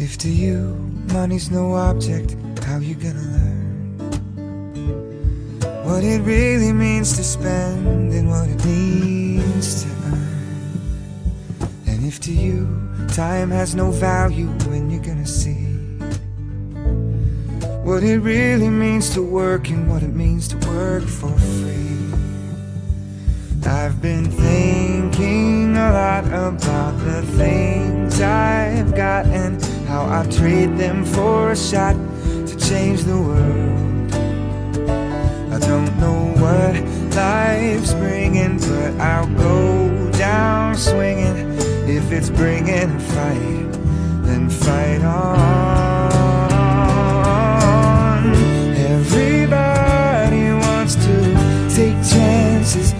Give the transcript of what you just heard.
If to you money's no object, how you gonna learn what it really means to spend and what it means to earn? And if to you time has no value, when you're gonna see what it really means to work and what it means to work for free. I've been thinking a lot about the things I've got and how I trade them for a shot to change the world. I don't know what life's bringing, but I'll go down swinging. If it's bringing a fight, then fight on. Everybody wants to take chances.